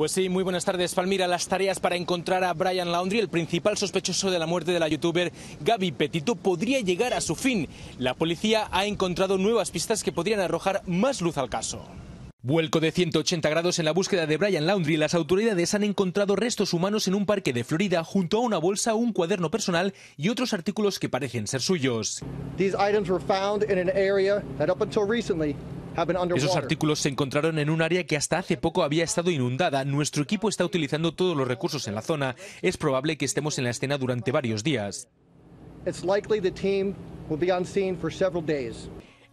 Pues sí, muy buenas tardes, Palmira. Las tareas para encontrar a Brian Laundry, el principal sospechoso de la muerte de la youtuber Gaby Petito, podría llegar a su fin. La policía ha encontrado nuevas pistas que podrían arrojar más luz al caso. Vuelco de 180 grados en la búsqueda de Brian Laundry. Las autoridades han encontrado restos humanos en un parque de Florida junto a una bolsa, un cuaderno personal y otros artículos que parecen ser suyos. These items were found in an area that up until recently Esos artículos se encontraron en un área que hasta hace poco había estado inundada. Nuestro equipo está utilizando todos los recursos en la zona. Es probable que estemos en la escena durante varios días.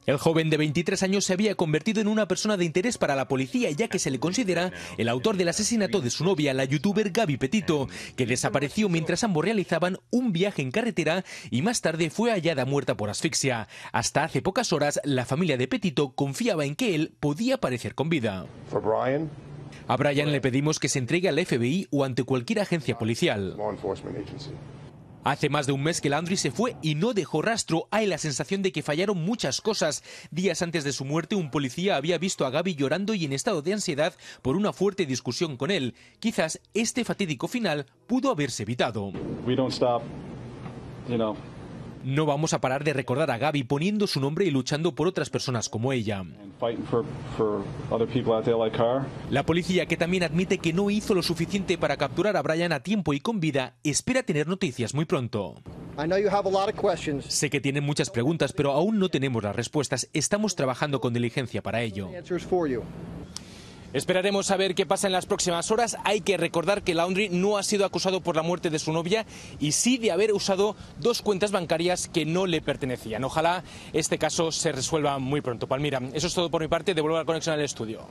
El joven de 23 años se había convertido en una persona de interés para la policía ya que se le considera el autor del asesinato de su novia, la youtuber Gaby Petito, que desapareció mientras ambos realizaban un viaje en carretera y más tarde fue hallada muerta por asfixia. Hasta hace pocas horas, la familia de Petito confiaba en que él podía aparecer con vida. A Brian le pedimos que se entregue al FBI o ante cualquier agencia policial. Hace más de un mes que Landry se fue y no dejó rastro. Hay la sensación de que fallaron muchas cosas. Días antes de su muerte, un policía había visto a Gaby llorando y en estado de ansiedad por una fuerte discusión con él. Quizás este fatídico final pudo haberse evitado. No vamos a parar de recordar a Gaby poniendo su nombre y luchando por otras personas como ella. La policía, que también admite que no hizo lo suficiente para capturar a Brian a tiempo y con vida, espera tener noticias muy pronto. Sé que tienen muchas preguntas, pero aún no tenemos las respuestas. Estamos trabajando con diligencia para ello. Esperaremos a ver qué pasa en las próximas horas. Hay que recordar que Laundry no ha sido acusado por la muerte de su novia y sí de haber usado dos cuentas bancarias que no le pertenecían. Ojalá este caso se resuelva muy pronto. Palmira, eso es todo por mi parte. Devuelvo la conexión al estudio.